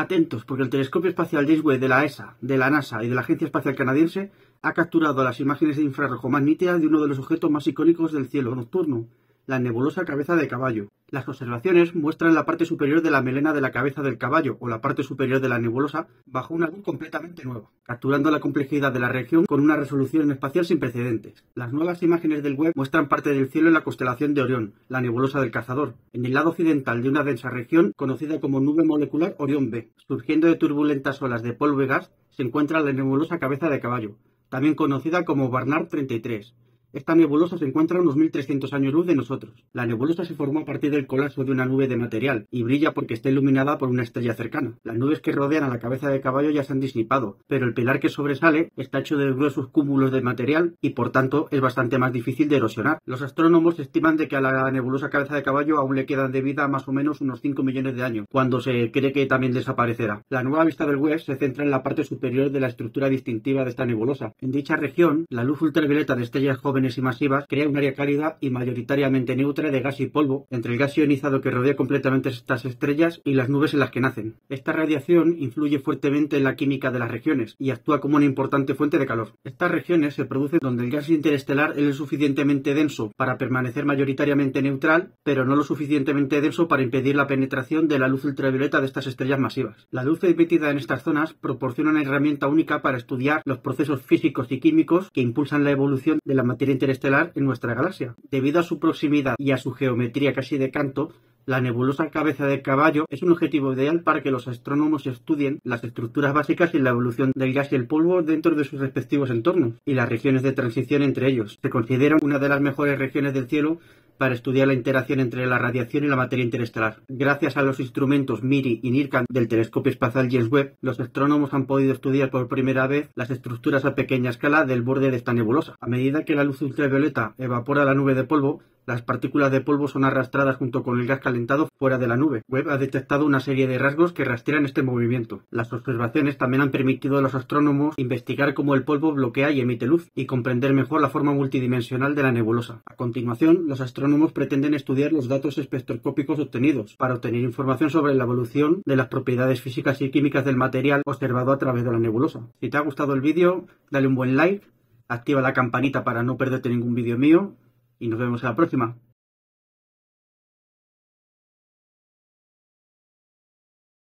Atentos, porque el telescopio espacial James Webb de la ESA, de la NASA y de la Agencia Espacial Canadiense ha capturado las imágenes de infrarrojo más nítidas de uno de los objetos más icónicos del cielo nocturno, la nebulosa cabeza de caballo. Las observaciones muestran la parte superior de la melena de la cabeza del caballo o la parte superior de la nebulosa bajo una luz completamente nueva, capturando la complejidad de la región con una resolución espacial sin precedentes. Las nuevas imágenes del web muestran parte del cielo en la constelación de Orión, la nebulosa del cazador, en el lado occidental de una densa región conocida como nube molecular Orión B. Surgiendo de turbulentas olas de polvo y gas se encuentra la nebulosa cabeza de caballo, también conocida como Barnard 33 esta nebulosa se encuentra a unos 1300 años luz de nosotros. La nebulosa se formó a partir del colapso de una nube de material y brilla porque está iluminada por una estrella cercana. Las nubes que rodean a la cabeza de caballo ya se han disipado, pero el pilar que sobresale está hecho de gruesos cúmulos de material y por tanto es bastante más difícil de erosionar. Los astrónomos estiman de que a la nebulosa cabeza de caballo aún le quedan de vida más o menos unos 5 millones de años, cuando se cree que también desaparecerá. La nueva vista del web se centra en la parte superior de la estructura distintiva de esta nebulosa. En dicha región, la luz ultravioleta de estrellas jóvenes y masivas crea un área cálida y mayoritariamente neutra de gas y polvo entre el gas ionizado que rodea completamente estas estrellas y las nubes en las que nacen. Esta radiación influye fuertemente en la química de las regiones y actúa como una importante fuente de calor. Estas regiones se producen donde el gas interestelar es lo suficientemente denso para permanecer mayoritariamente neutral, pero no lo suficientemente denso para impedir la penetración de la luz ultravioleta de estas estrellas masivas. La luz emitida en estas zonas proporciona una herramienta única para estudiar los procesos físicos y químicos que impulsan la evolución de la interestelar en nuestra galaxia. Debido a su proximidad y a su geometría casi de canto, la nebulosa cabeza de caballo es un objetivo ideal para que los astrónomos estudien las estructuras básicas y la evolución del gas y el polvo dentro de sus respectivos entornos y las regiones de transición entre ellos. Se considera una de las mejores regiones del cielo para estudiar la interacción entre la radiación y la materia interestelar. Gracias a los instrumentos MIRI y NIRCAN del telescopio espacial James Webb, los astrónomos han podido estudiar por primera vez las estructuras a pequeña escala del borde de esta nebulosa. A medida que la luz ultravioleta evapora la nube de polvo, las partículas de polvo son arrastradas junto con el gas calentado fuera de la nube. Webb ha detectado una serie de rasgos que rastrean este movimiento. Las observaciones también han permitido a los astrónomos investigar cómo el polvo bloquea y emite luz y comprender mejor la forma multidimensional de la nebulosa. A continuación, los astrónomos pretenden estudiar los datos espectroscópicos obtenidos para obtener información sobre la evolución de las propiedades físicas y químicas del material observado a través de la nebulosa. Si te ha gustado el vídeo, dale un buen like, activa la campanita para no perderte ningún vídeo mío y nos vemos en la próxima.